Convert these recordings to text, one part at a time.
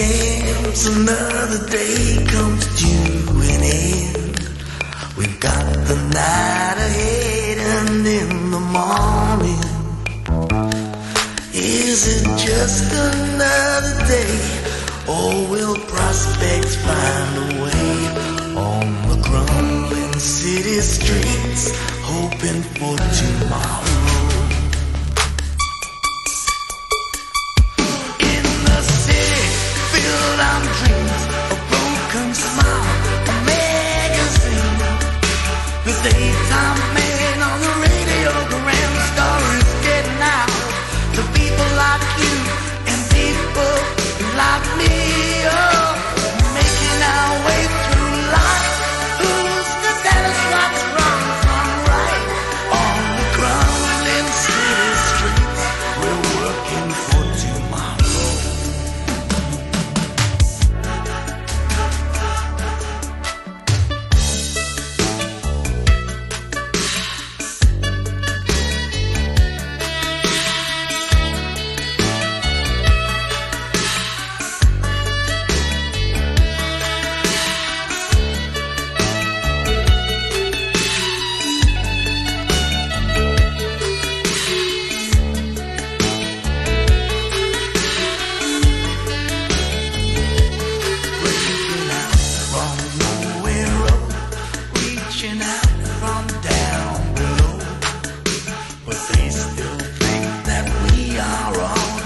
chance another day comes to an end. We've got the night ahead and in the morning. Is it just another day or will prospects find a way on the crumbling city streets hoping for tomorrow?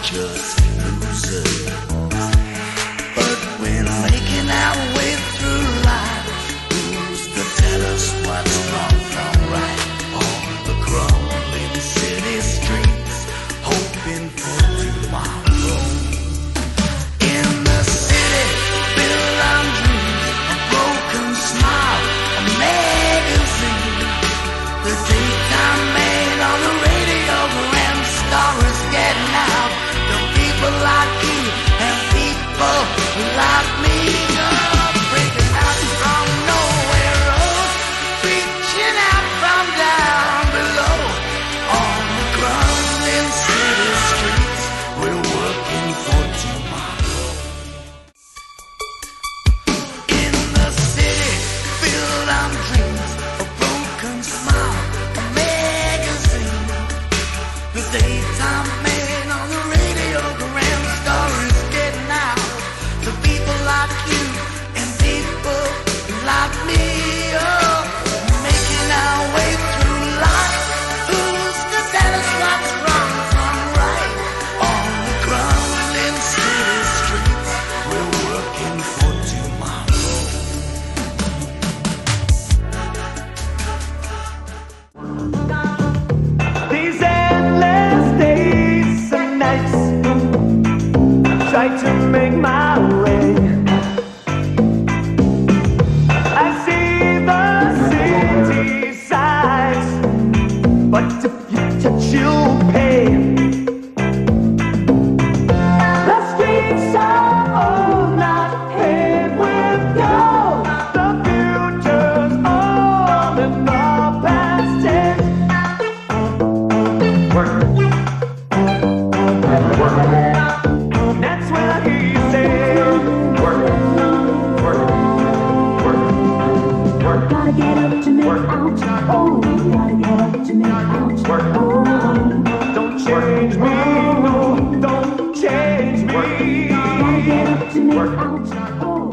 just losers. like to make my gotta get up to make Work. out. Oh, Always gotta get up to make out. Work. Oh. Don't change me, no, don't change me. Work. Gotta get up to make Work. out. Oh.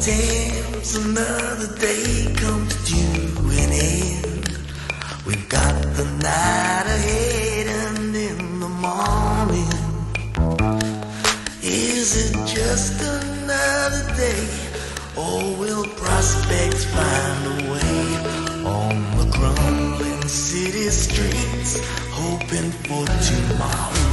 day another day comes to an end. We've got the night ahead and in the morning. Is it just another day? Or will prospects find a way on the crumbling city streets, hoping for tomorrow?